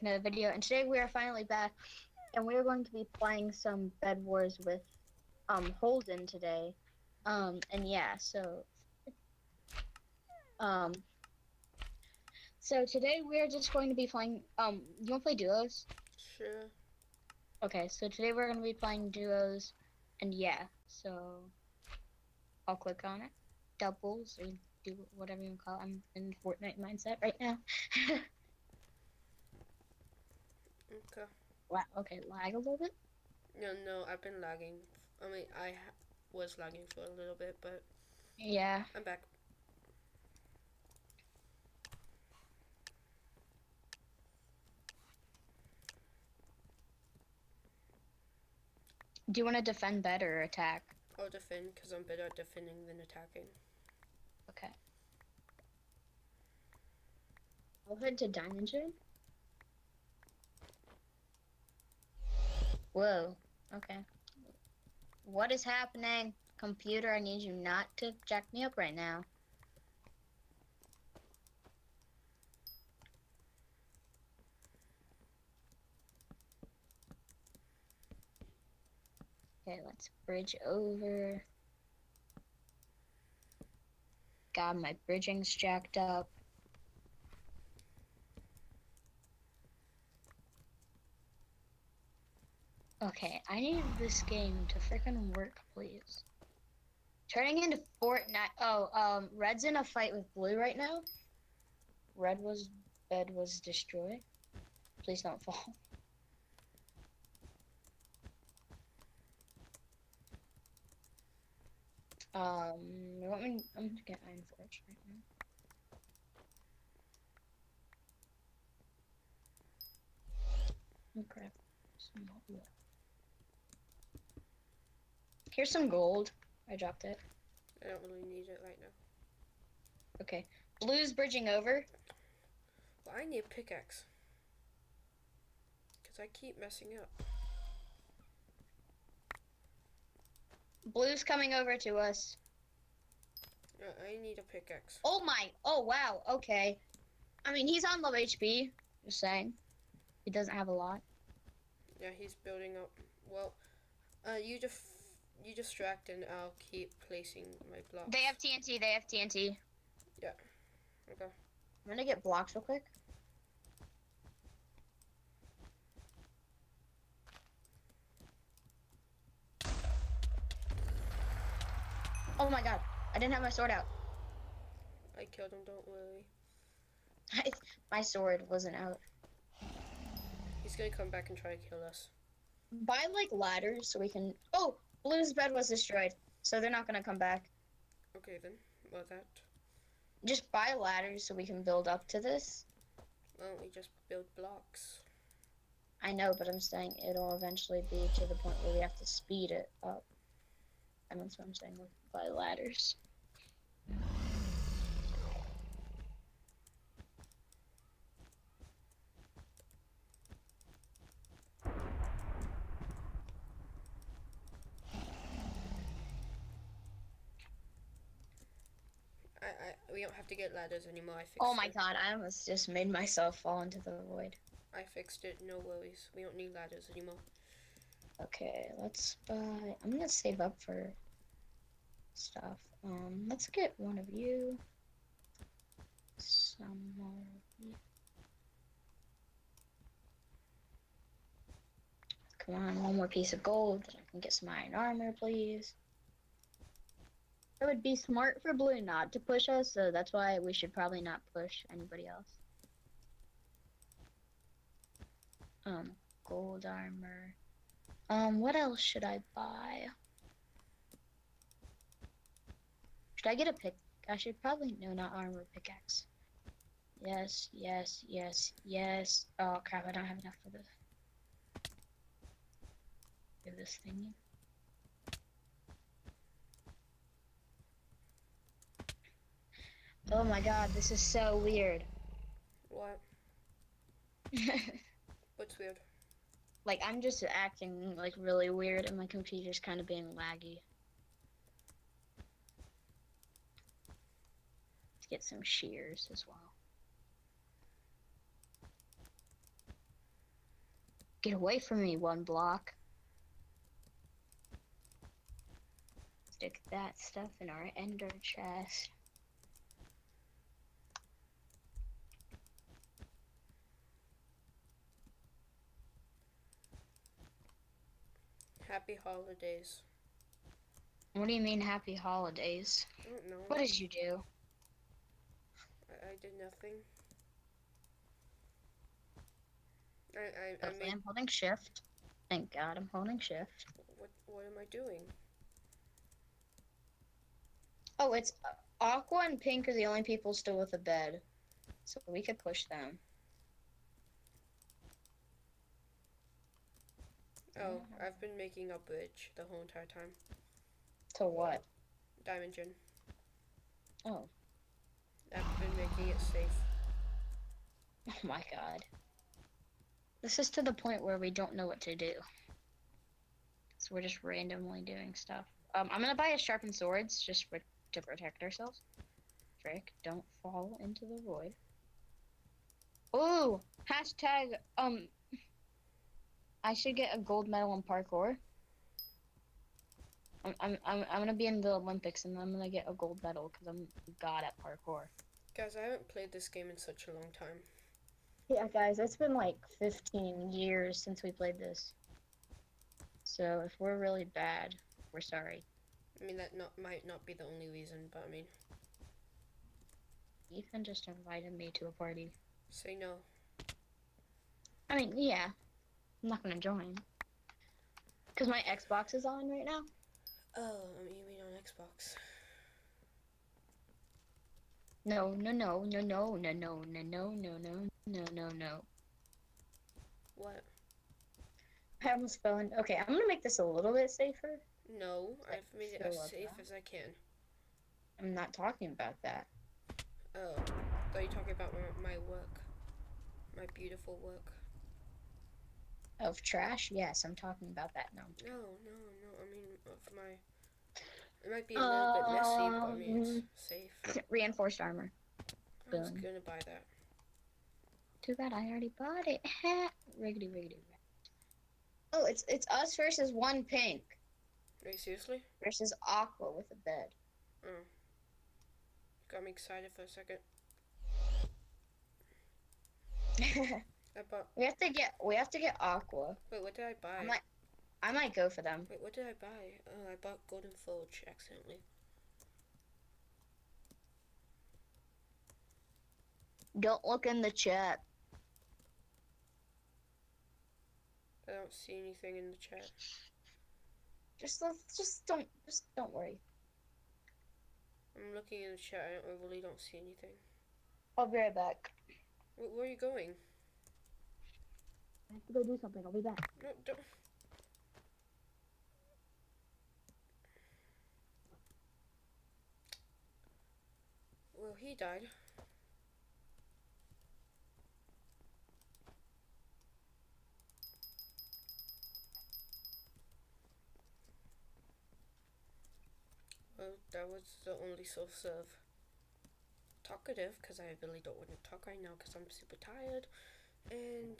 another video, and today we are finally back, and we are going to be playing some Bed Wars with um Holden today, um and yeah, so um so today we are just going to be playing um you want to play duos? Sure. Okay, so today we're going to be playing duos, and yeah, so I'll click on it, doubles or do whatever you want to call it. I'm in Fortnite mindset right now. Okay. wow. Okay, lag a little bit. No, no, I've been lagging. I mean, I ha- was lagging for a little bit, but Yeah. I'm back. Do you want to defend better or attack? I'll defend because I'm better at defending than attacking. Okay. I'll head to Diamond Zone. Whoa. Okay. What is happening? Computer, I need you not to jack me up right now. Okay, let's bridge over. God, my bridging's jacked up. Okay, I need this game to freaking work, please. Turning into Fortnite. Oh, um, Red's in a fight with Blue right now. Red was bed was destroyed. Please don't fall. Um, you want me? I'm gonna get Iron Forge right now. Oh crap. Some more. Here's some gold. I dropped it. I don't really need it right now. Okay. Blue's bridging over. Well, I need a pickaxe. Because I keep messing up. Blue's coming over to us. Uh, I need a pickaxe. Oh my! Oh wow. Okay. I mean, he's on low HP. Just saying. He doesn't have a lot. Yeah, he's building up. Well, uh, you just you distract and I'll keep placing my blocks. They have TNT. They have TNT. Yeah. Okay. I'm gonna get blocks real quick. Oh my god! I didn't have my sword out. I killed him. Don't worry. my sword wasn't out. He's gonna come back and try to kill us. Buy like ladders so we can. Oh, Blue's bed was destroyed, so they're not gonna come back. Okay then. Well, that. Just buy ladders so we can build up to this. Why don't we just build blocks? I know, but I'm saying it'll eventually be to the point where we have to speed it up. And that's what I'm saying with buy ladders. I, I we don't have to get ladders anymore. I fixed Oh my it. god, I almost just made myself fall into the void. I fixed it. No worries. We don't need ladders anymore. Okay, let's buy. I'm gonna save up for stuff. Um, let's get one of you. Some more. of you. Come on, one more piece of gold. I can get some iron armor, please. It would be smart for Blue not to push us, so that's why we should probably not push anybody else. Um, gold armor. Um, what else should I buy? Should I get a pick? I should probably no, not armor pickaxe. Yes, yes, yes, yes. Oh crap! I don't have enough for this. Give this thingy. Oh my god, this is so weird. What? What's weird? like I'm just acting like really weird and my computer's kind of being laggy. Let's get some shears as well. Get away from me, one block. Stick that stuff in our ender chest. Happy holidays. What do you mean happy holidays? I don't know. What did you do? I, I did nothing. I I, I made I'm holding shift. Thank God I'm holding shift. what what am I doing? Oh, it's uh, Aqua and Pink are the only people still with a bed. So we could push them. Oh, I've been making a bridge the whole entire time. To what? Diamond Gen. Oh. I've been making it safe. Oh my god. This is to the point where we don't know what to do. So we're just randomly doing stuff. Um, I'm gonna buy a sharpened swords just for, to protect ourselves. Frick, don't fall into the void. Ooh, hashtag, um, I should get a gold medal in parkour. I'm, I'm, I'm, I'm gonna be in the Olympics and I'm gonna get a gold medal because I'm god at parkour. Guys, I haven't played this game in such a long time. Yeah, guys, it's been like 15 years since we played this. So if we're really bad, we're sorry. I mean that not might not be the only reason, but I mean Ethan just invited me to a party. say no. I mean, yeah, I'm not gonna join. Cause my Xbox is on right now. Oh, I mean you mean on Xbox. No, no, no, no, no, no, no, no, no, no, no, no, no, no. What? I almost fell in. Okay, I'm gonna make this a little bit safer. No, I've made it as safe that. as I can. I'm not talking about that. Oh, thought you talking about my, my work. My beautiful work. Of trash? Yes, I'm talking about that now. No, no, no. I mean, of my. It might be a little bit messy, but I mean Um, it's safe. Reinforced armor. I was boom. gonna buy that. Too bad I already bought it. riggedy riggedy. Oh, it's it's us versus one pink Wait, seriously? versus Aqua with a bed. Oh. Got me excited for a second. I bought. we have to get we have to get Aqua. Wait, what did I buy? I might I might go for them. Wait, what did I buy? Oh, I bought Golden Forge accidentally. Don't look in the chat. I don't see anything in the chat. Just just don't just don't worry. I'm looking in the chat. I, don't, I really don't see anything. I'll be right back. Where are you going? I have to go do something. I'll be back. No, don't. Well, he died. Well, that was the only self-serve talkative because I really don't want to talk right now because I'm super tired and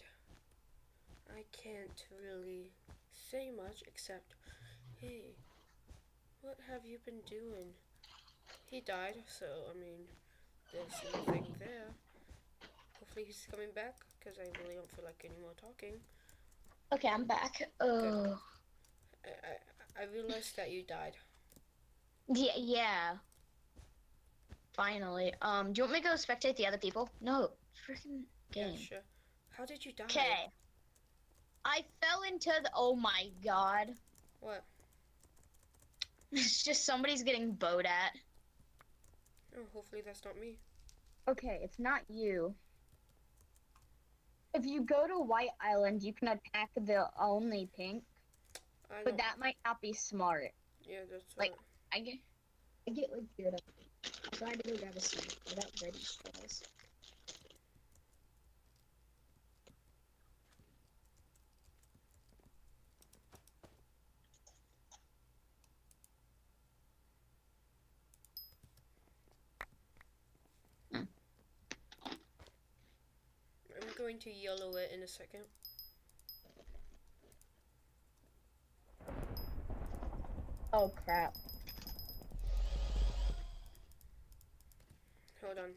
I can't really say much except, hey, what have you been doing? He died, so I mean, there's nothing there. Hopefully he's coming back because I really don't feel like any more talking. Okay, I'm back. Oh. I, I, I realized that you died. Yeah, yeah. Finally. Um, do you want me to go spectate the other people? No. Freaking game. Yeah, sure. How did you die? Okay. I fell into the. Oh my god. What? It's just somebody's getting bowed at. Oh, hopefully that's not me. Okay, it's not you. If you go to White Island, you can attack the only pink, I but that might not be smart. Yeah, that's like- what- I get, I get like good at So I had to go grab a ready. I'm going to yellow it in a second. Oh crap. Hold on.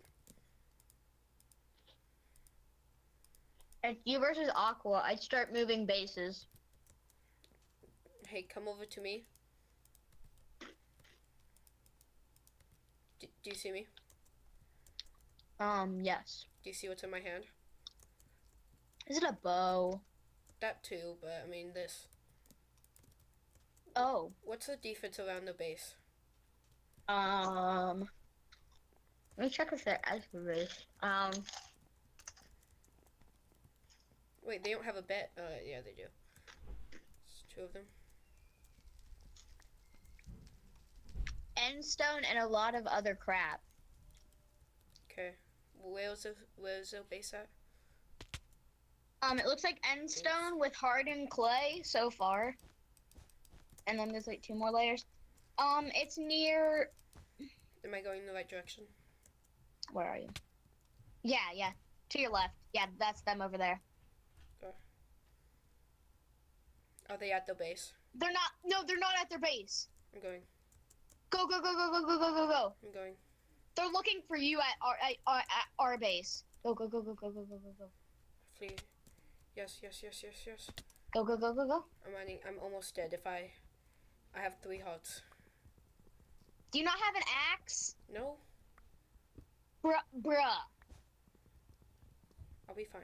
It's you versus Aqua. I'd start moving bases. Hey, come over to me. D do you see me? Um, yes. Do you see what's in my hand? Is it a bow? That too, but I mean this. Oh. What's the defense around the base? Um. Let me check if they're base. Um. Wait, they don't have a bet. Uh, yeah, they do. It's two of them. Endstone and a lot of other crap. Okay. Where's the where's the base at? Um, it looks like Endstone with hardened clay so far. And then there's like two more layers. Um, it's near. Am I going in the right direction? Where are you? Yeah, yeah. To your left. Yeah, that's them over there. Are they at the base? They're not. No, they're not at their base. I'm going. Go, go, go, go, go, go, go, go, go. I'm going. They're looking for you at our at, our- at our base. Go, go, go, go, go, go, go, go, go. Flee. Yes, yes, yes, yes, yes. Go, go, go, go, go. I'm running. I'm almost dead. If I, I have three hearts. Do you not have an axe? No, Bruh, bruh. I'll be fine.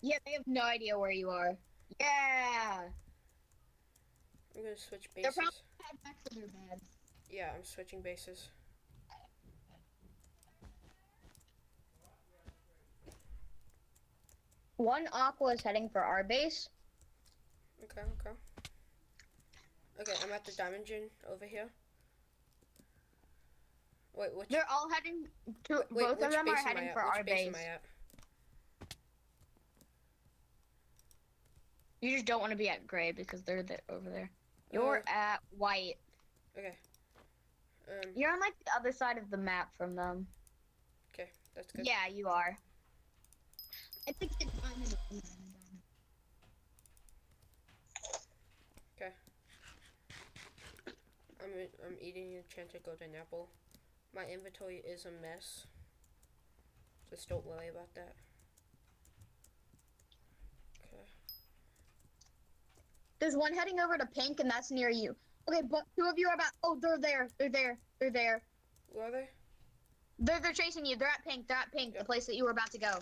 Yeah, they have no idea where you are. Yeah. I'm gonna switch bases. They're probably head back to their bed. Yeah, I'm switching bases. One Aqua is heading for our base. Okay, okay. Okay, I'm at the diamond gen over here. Wait, which? They're all heading to. wait, both of them are heading for which our base base. am I at? You just don't want to be at gray because they're there, over there. You're Uh, at white. okay. Um. You're on like the other side of the map from them. Okay, that's good. Yeah, you are. I think it's I'm I'm eating an enchanted golden apple. My inventory is a mess. Just don't worry about that. Okay. There's one heading over to pink, and that's near you. Okay, but two of you are about. Oh, they're there. They're there. They're there. Where are they? They're they're chasing you. They're at pink. They're at pink. The place that you were about to go.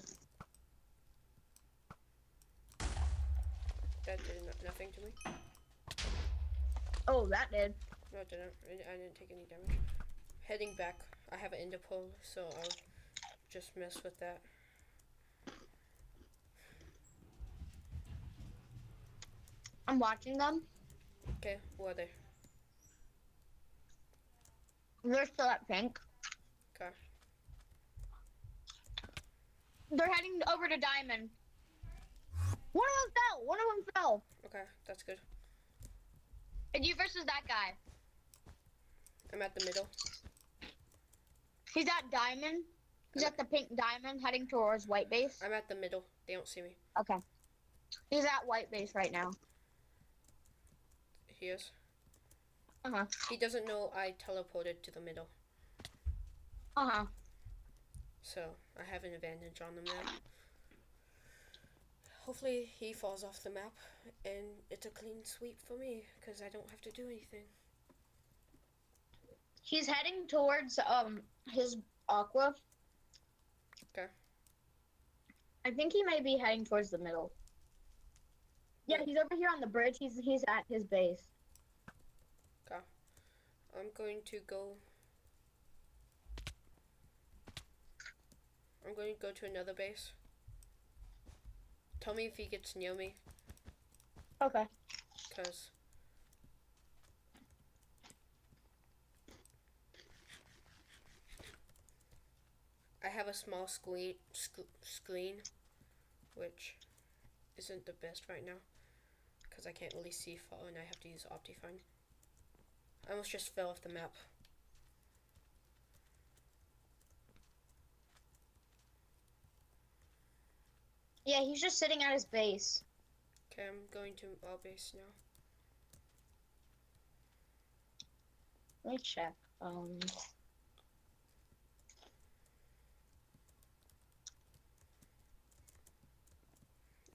That did no- nothing to me. Oh, that did. No, it didn't. I didn't take any damage. Heading back. I have an ender pearl, so I'll just mess with that. I'm watching them. Okay, where are they? They're still at pink. Okay. They're heading over to diamond. One of them fell. One of them fell. Okay, that's good. And you versus that guy. I'm at the middle. He's at diamond. He's at the pink diamond, heading towards white base. I'm at the middle. They don't see me. Okay. He's at white base right now. He is. Uh huh. He doesn't know I teleported to the middle, Uh huh. so I have an advantage on him now. Hopefully he falls off the map and it's a clean sweep for me because I don't have to do anything. He's heading towards um his aqua. Okay. I think he may be heading towards the middle. Yeah, he's over here on the bridge. He's he's at his base. Okay. I'm going to go. I'm going to go to another base. Tell me if he gets near me, Okay. cause I have a small screen, sc- screen, which isn't the best right now, cause I can't really see far and I have to use Optifine. I almost just fell off the map. Yeah, he's just sitting at his base. Okay, I'm going to our base now. Let me check. Um,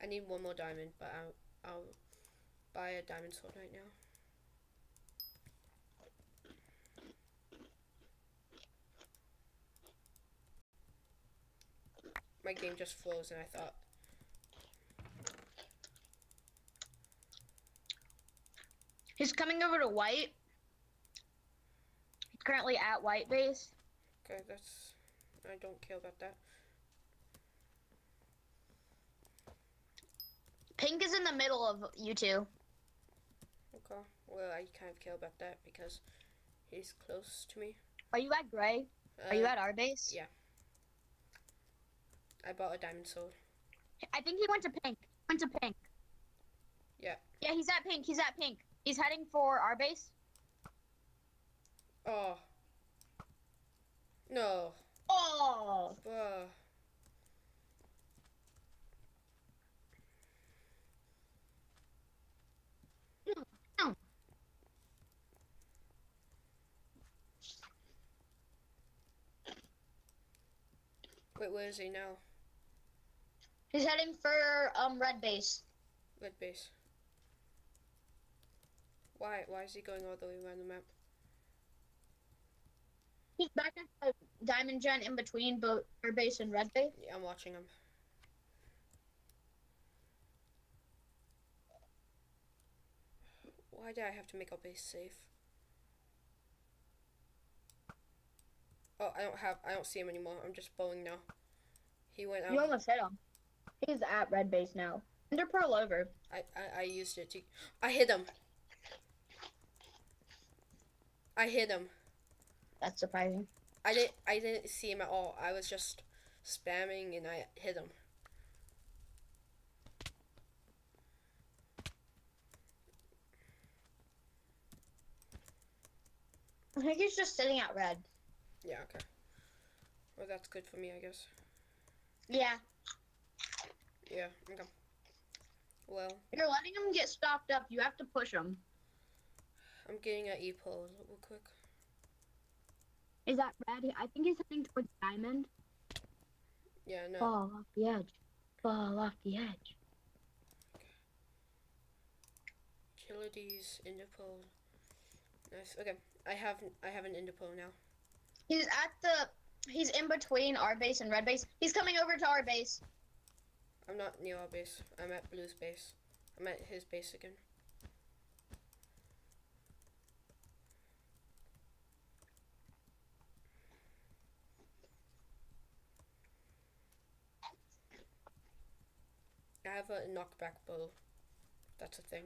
I need one more diamond, but I'll, I'll buy a diamond sword right now. My game just froze and I thought, he's coming over to white. He's currently at white base. okay, that's, I don't care about that. Pink is in the middle of you two. Okay, well, I kind of care about that because he's close to me. Are you at gray? Are you Uh, at our base? yeah. I bought a diamond sword. I think he went to pink. Went to pink. Yeah. Yeah, he's at pink. He's at pink. He's heading for our base. Oh. No. Oh. No. Wait, where is he now? He's heading for um red base. Red base. Why? Why is he going all the way around the map? He's back at the diamond gen in between both our base and red base. Yeah, I'm watching him. Why do I have to make our base safe? Oh, I don't have. I don't see him anymore. I'm just bowling now. He went out. You almost hit him. He's at red base now. Ender pearl over. I, I, I used it to. I hit him. I hit him. That's surprising. I didn't. I didn't see him at all. I was just spamming and I hit him. I think he's just sitting at red. Yeah. Okay. Well, that's good for me, I guess. Yeah. Yeah. Okay. Well, you're letting him get stocked up, you have to push him. I'm getting an e pole real quick. Is that red? I think he's heading towards diamond. Yeah. No. Fall off the edge. Fall off the edge. Utilities, ender pearl. Nice. Okay. I have. I have an ender pearl now. He's at the. He's in between our base and red base. He's coming over to our base. I'm not near our base. I'm at Blue's base. I'm at his base again. I have a knockback bow. That's a thing.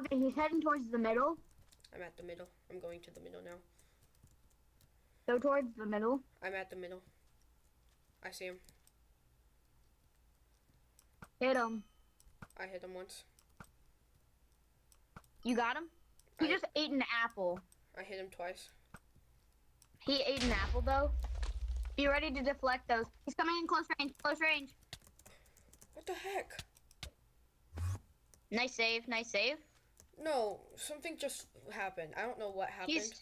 Okay, he's heading towards the middle. I'm at the middle. I'm going to the middle now. Go towards the middle. I'm at the middle. I see him. Hit him. I hit him once. You got him? He I- just ate an apple. I hit him twice. He ate an apple though. Be ready to deflect those. He's coming in close range. Close range. What the heck? Nice save. Nice save. No, something just happened. I don't know what happened. He's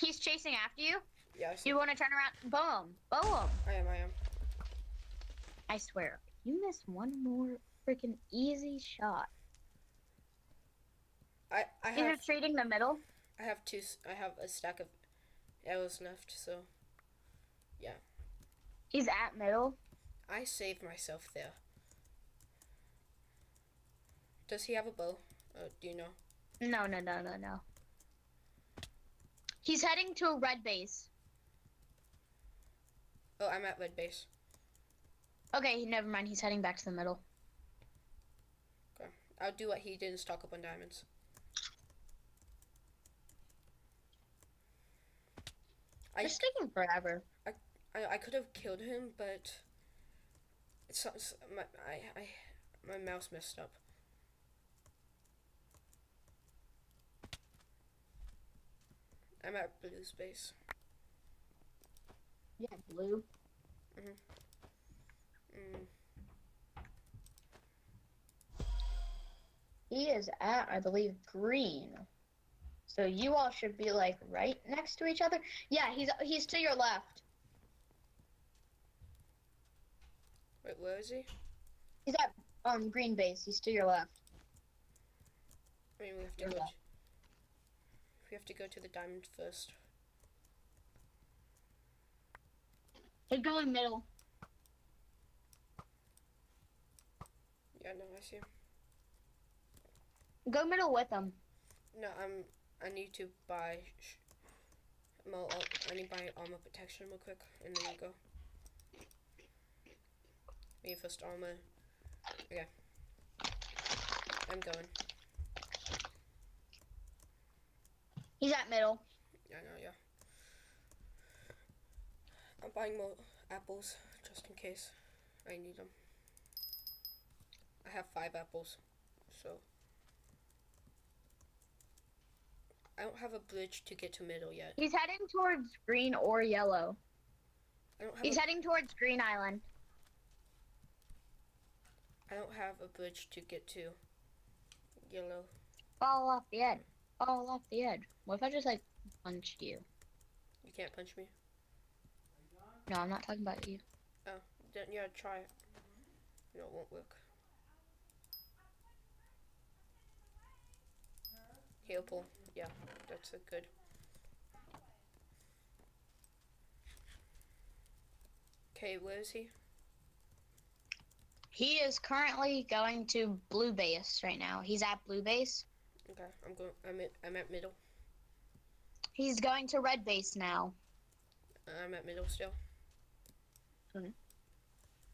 he's chasing after you. Yeah, You want to turn around? Boom. Boom. I am, I am. I swear, you miss one more freaking easy shot. I, I He's have retreating the middle. I have two I have a stack of arrows left, so yeah. He's at middle. I saved myself there. Does he have a bow? Uh, do you know? No, no, no, no, no. He's heading to a red base. Oh, I'm at red base. Okay, never mind. He's heading back to the middle. Okay. I'll do what he did and stock up on diamonds. I, It's taking forever. I, I could have killed him, but it's, it's my I, I my mouse messed up. I'm at blue space. Yeah, blue. Mm -hmm. mm. He is at, I believe, green. So you all should be like right next to each other. Yeah, he's he's to your left. Wait, where is he? He's at um green base. He's to your left. I mean, we have to your we have to go to the diamond first. He's going middle. Yeah, no, I see. Go middle with them. No, I'm. I need to buy. Uh, I need to buy armor protection real quick, and then we go. Me first armor. Okay. I'm going. He's at middle. Yeah, no, yeah. I'm buying more apples just in case I need them. I have five apples, so. I don't have a bridge to get to middle yet. He's heading towards green or yellow. I don't have. He's heading towards Green Island. I don't have a bridge to get to yellow. Fall off the edge. Fall off the edge. What if I just like punched you? You can't punch me. No, I'm not talking about you. Oh, then yeah, try it. No, it won't work. Heel pull. Yeah, that's a good. Okay, where is he? He is currently going to blue base right now. He's at blue base. Okay, I'm going. I'm at. I'm at middle. He's going to red base now. I'm at middle still. Hmm.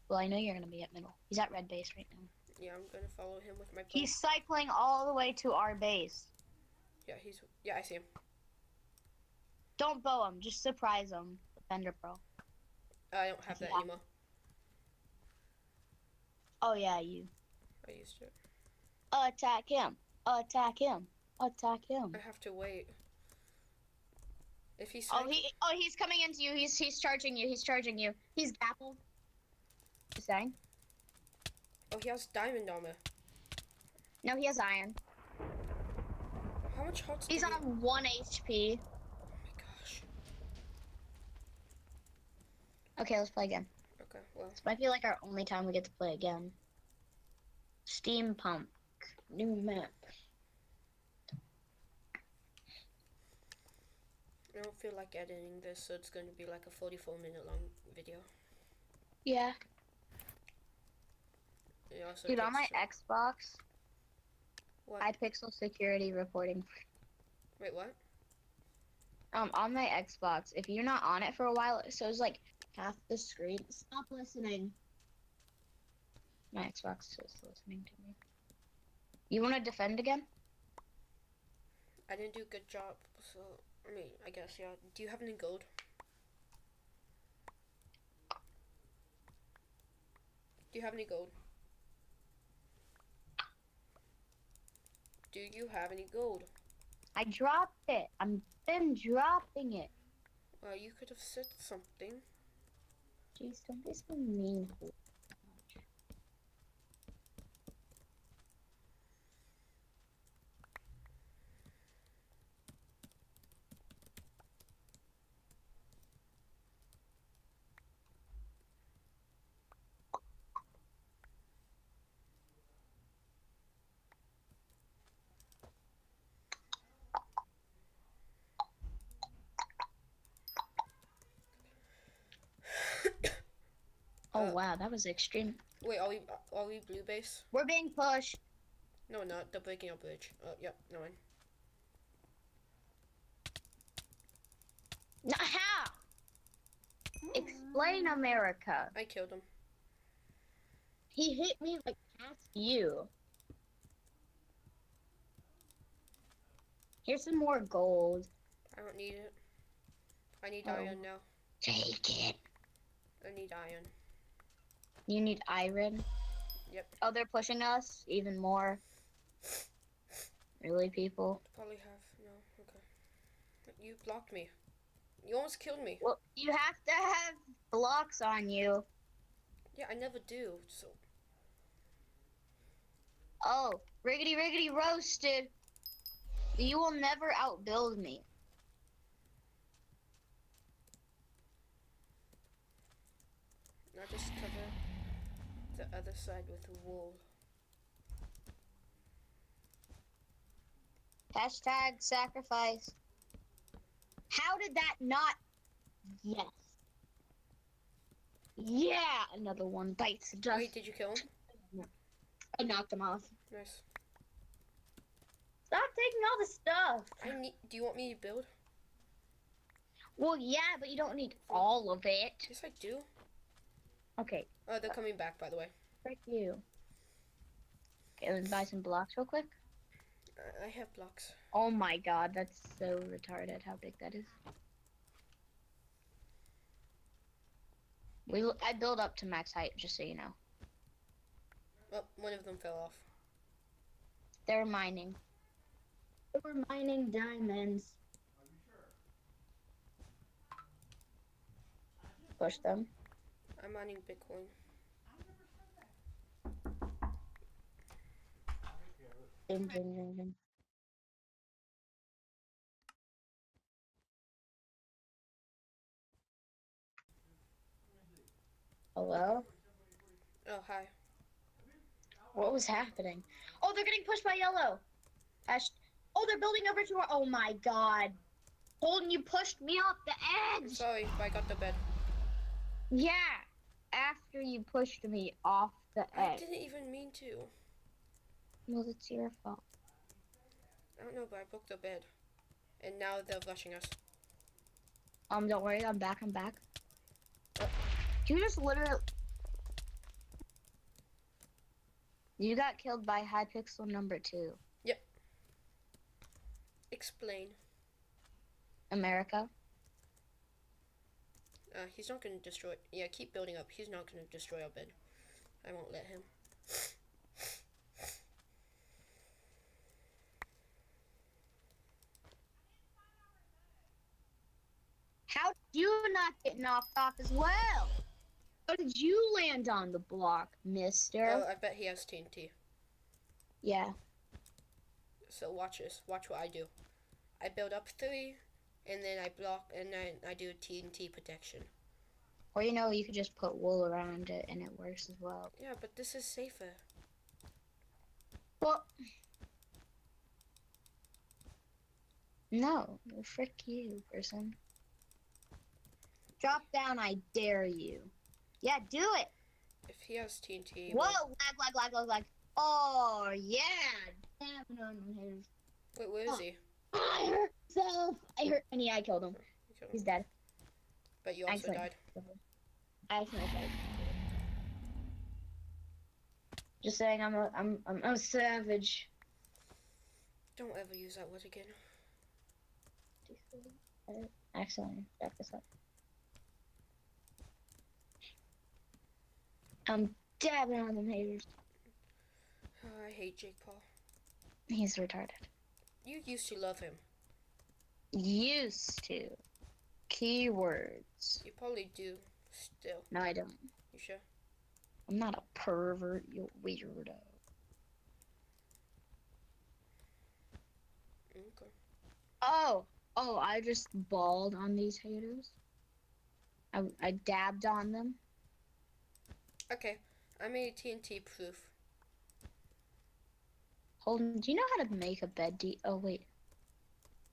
Well, I know you're gonna be at middle. He's at red base right now. Yeah, I'm gonna follow him with my. Bow. He's cycling all the way to our base. Yeah, he's. Yeah, I see him. Don't bow him. Just surprise him. Defender Pro. I don't have that Yeah. anymore. Oh yeah, you. I used it. Attack him. Attack him. Attack him. I have to wait. If he's. Oh, he. Oh, he's coming into you. He's he's charging you. He's charging you. He's grappled. You saying? Oh, he has diamond armor. No, he has iron. How much hearts? He's do we- on one HP. Oh my gosh. Okay, let's play again. Okay, well. This might be like our only time we get to play again. Steampunk. New map. I don't feel like editing this, so it's going to be like a 44 minute long video. Yeah. Dude, on my takes- Xbox, What? Hypixel security reporting. Wait, what? Um, on my Xbox, if you're not on it for a while, it shows like half the screen. Stop listening. My Xbox is listening to me. You want to defend again? I didn't do a good job, so I mean, I guess yeah. Do you have any gold? Do you have any gold? Do you have any gold? I dropped it. I'm been dropping it. Well, you could have said something. Jeez, don't be so mean. Oh Uh, wow, that was extreme. Wait, are we are we blue base? We're being pushed. No, not the breaking up bridge. Oh, yep, no one. Nah, how? Explain America. I killed him. He hit me like past you. Here's some more gold. I don't need it. I need Oh. iron now. Take it. I need iron. You need iron. Yep. Oh, they're pushing us even more. Really, people? Probably have no. Okay. You blocked me. You almost killed me. Well, you have to have blocks on you. Yeah, I never do. So Oh, Riggedy riggedy roasted. You will never outbuild me. Now just cover the other side with the wool. Hashtag sacrifice. How did that not? Yes. Yeah, another one bites dust. Wait, did you kill him? No. I knocked him off. Nice. Stop taking all the stuff. I need. Do you want me to build? Well, yeah, but you don't need all of it. Yes, I do. Okay, Oh, they're coming back, by the way. Frick you. Okay, let's buy some blocks real quick. I, I have blocks. Oh my god, that's so retarded how big that is. We l- I build up to max height, just so you know. Well, one of them fell off. They're mining. They were mining diamonds. Push them. I'm mining Bitcoin. Ding, ding, ding, ding. Hello? Oh, hi. What was happening? Oh, they're getting pushed by yellow. Ash. Oh, they're building over to our. Oh my god. Holden, you pushed me off the edge. Sorry, I got the bed. Yeah. After you pushed me off the edge. I didn't even mean to. Well, it's your fault. I don't know, but I broke the bed. And now they're rushing us. Um, don't worry, I'm back. I'm back. You just literally. You got killed by Hypixel number two, Yep. Explain. America. Uh, he's not gonna destroy. Yeah, keep building up. He's not gonna destroy our bed. I won't let him. How did you not get knocked off as well? How did you land on the block, mister? Oh, I bet he has TNT. yeah. So watch this. Watch what I do. I build up three, and then I block, and then I do TNT protection. Or you know, you could just put wool around it and it works as well. Yeah, but this is safer. Well, no, frick you, person. Drop down, I dare you. Yeah, do it. If he has TNT, Whoa, well- lag, lag, lag, lag, lag. Oh yeah, damn no, no, wait, where is he? I hurt myself. I hurt, and yeah, I killed him. Killed him. He's dead. But you also Excellent. died. I accidentally died. Just saying, I'm a, I'm, I'm, I'm a savage. Don't ever use that word again. Excellent. Back this up. I'm dabbing on them haters. Oh, I hate Jake Paul. He's retarded. You used to love him. Used to. Keywords. You probably do still. No, I don't. You sure? I'm not a pervert, you weirdo. Okay. Oh, oh, I just balled on these haters. I, I dabbed on them. Okay. I made TNT proof. Holden, do you know how to make a bed? D- oh wait,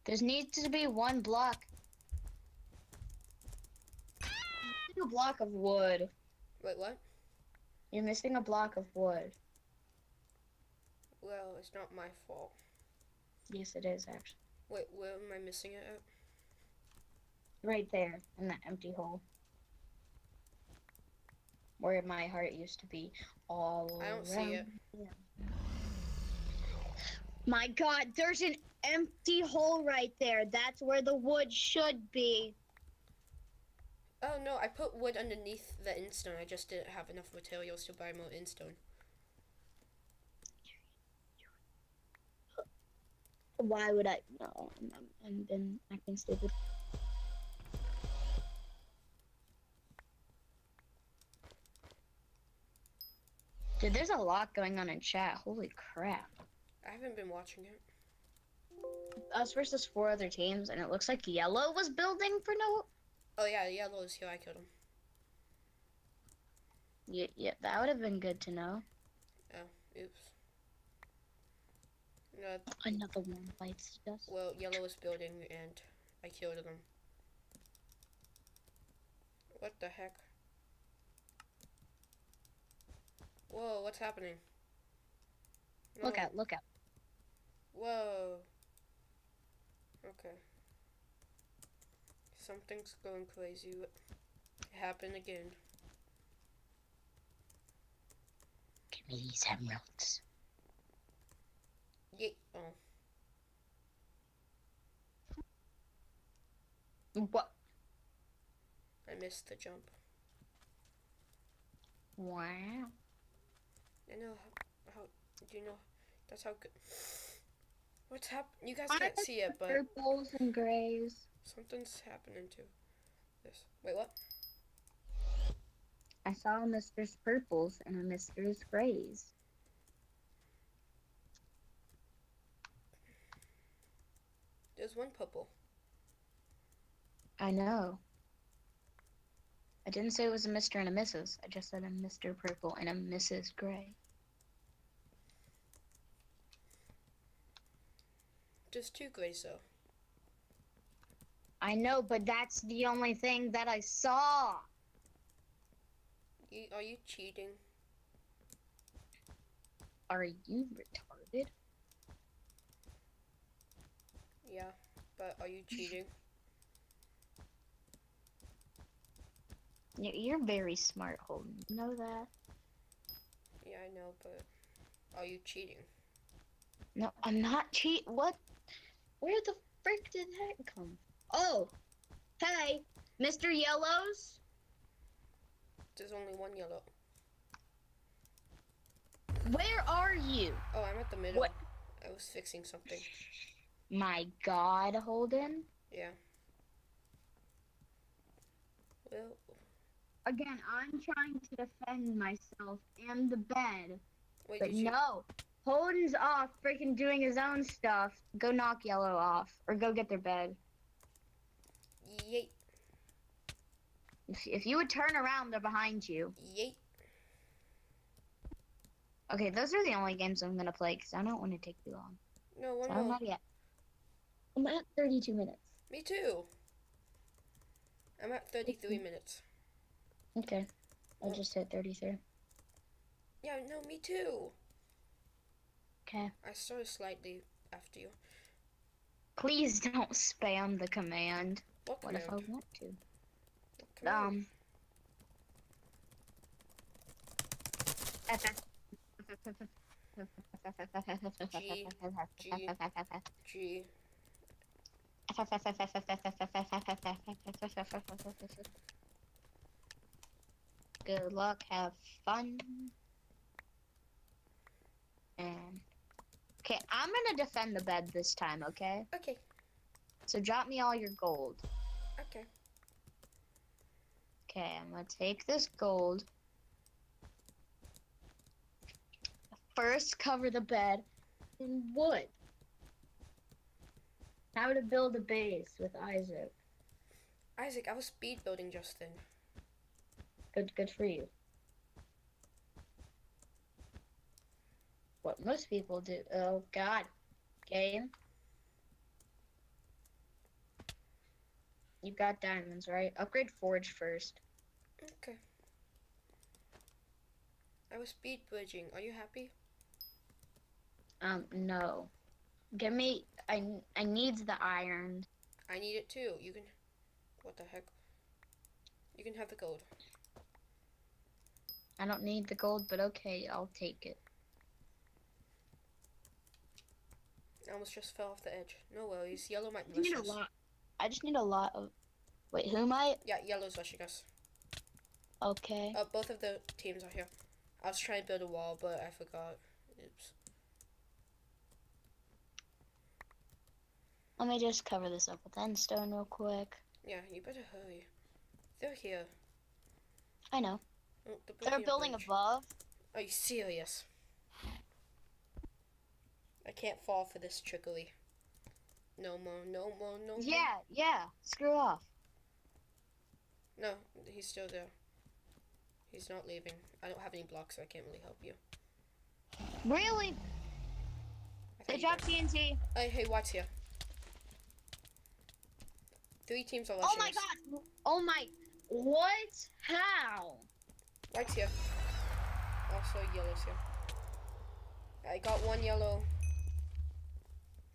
there needs to be one block. You're missing a block of wood. Wait, what? You're missing a block of wood. Well, it's not my fault. Yes, it is actually. Wait, where am I missing it at? Right there in that empty hole. Where my heart used to be. All I don't see it. around. My god, there's an empty hole right there. That's where the wood should be. Oh no, I put wood underneath the endstone. I just didn't have enough materials to buy more endstone. Why would I? No, I'm, I'm, I'm been acting stupid. Dude, there's a lot going on in chat. Holy crap. I haven't been watching it. Us versus four other teams, and it looks like yellow was building for no. Oh yeah, yellow is here. I killed him. Yeah, yeah, that would have been good to know. Oh, oops. No, Another one bites us. well, yellow is building and I killed them. What the heck? Whoa, what's happening? Look out! Look out! Whoa. Okay. Something's going crazy. It happened again. Give me these emeralds. Yay. Oh. What? I missed the jump. Wow. I know how, how do you know that's how good what's happening you guys I can't see it but Purples and grays. something's happening to this wait what I saw a Mr.'s purples and a Mr.'s grays. there's one purple I know. I didn't say it was a Mr. and a Mrs. I just said a Mr. Purple and a Mrs. Gray. there's two grays though I know, but that's the only thing that I saw. you, are you cheating Are you retarded? yeah but are you cheating You're very smart, Holden. You know that? yeah I know but are you cheating No, I'm not cheat. What? Where the frick did that come? Oh, hey, Mr. Yellows. there's only one yellow Where are you? oh I'm at the middle What? I was fixing something My God, Holden. yeah well Again, I'm trying to defend myself and the bed, wait but no. Holden's off, freaking doing his own stuff. Go knock Yellow off, or go get their bed. yeet If, if you would turn around, they're behind you. yeet Okay, those are the only games I'm gonna play because I don't want to take too long. no one So I'm not yet. I'm at 32 minutes. Me too. I'm at 33 minutes. Okay, I just hit 33. Yeah, no, me too. Okay. I started slightly after you. Please don't spam the command. What What if I want to? What command? Um. G. Good luck, have fun. And okay, I'm gonna defend the bed this time, okay? Okay, So drop me all your gold. okay. Okay, I'm gonna take this gold. First, cover the bed in wood. How to build a base with Isaac. Isaac, I was speed building just then. Good, good for you. What most people do. Oh God, game. You got diamonds, right? Upgrade forge first. Okay. I was speed bridging. Are you happy? Um, no. Give me. I I needs the iron. I need it too. You can. What the heck? You can have the gold. I don't need the gold, but okay, I'll take it. I almost just fell off the edge. No worries. Yellow might I rush need a lot. I just need a lot of. Wait, who am I? Yeah, yellow's rushing us. Okay. Uh, both of the teams are here. I was trying to build a wall, but I forgot. Oops. Let me just cover this up with endstone real quick. Yeah, you better hurry. They're here. I know. Oh, they're They're building bridge. above. Are you serious? I can't fall for this trickery. No more, no more, no more. Yeah, yeah. Screw off. No, he's still there. He's not leaving. I don't have any blocks, so I can't really help you. Really? I dropped Good you job, TNT. Hey, hey, White's here. Three teams are left. Oh my god. Oh my. What? How? White's here. Also, yellow's here. I got one yellow.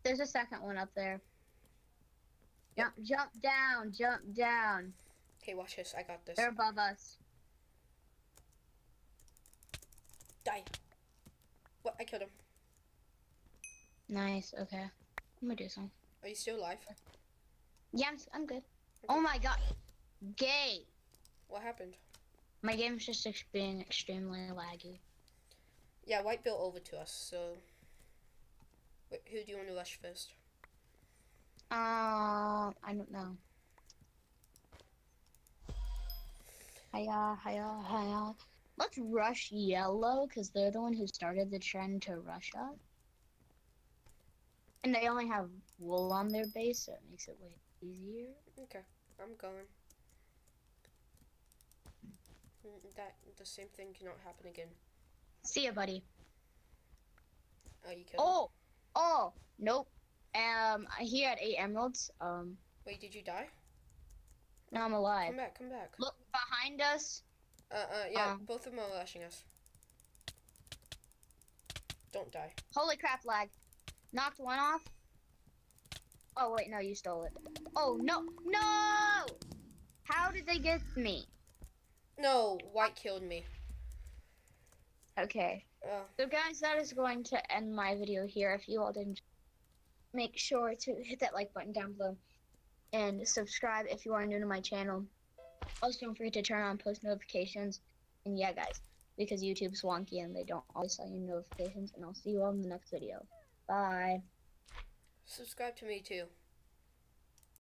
There's a second one up there. Jump, jump down, jump down. Okay, watch this. I got this. They're above us. Die. What? I killed him. Nice. Okay. I'm gonna do something. Are you still alive? Yeah, I'm, I'm good. Oh my god. Gay. What happened? My game's just ex- being extremely laggy. Yeah, White built over to us, so. Wait, who do you want to rush first? Um, I don't know. Hiya, hiya, hiya. Let's rush yellow because they're the one who started the trend to rush up. And they only have wool on their base, so it makes it way easier. Okay, I'm going. Mm, That the same thing cannot happen again. See ya, buddy. Oh, you killed him. Oh, oh, nope. Um, he had eight emeralds. Um, Wait, did you die? No, I'm alive. Come back, come back. Look behind us. Uh, uh, yeah, Um. both of them are lashing us. Don't die. Holy crap, lag. Knocked one off. Oh, wait, no, you stole it. Oh, no, no! How did they get me? No, White killed me. Okay. Oh, So, guys, that is going to end my video here. If you all didn't, make sure to hit that like button down below and subscribe if you are new to my channel. Also, don't forget to turn on post notifications. And yeah, guys, because YouTube's wonky and they don't always tell you notifications. And I'll see you all in the next video. Bye. subscribe to me too.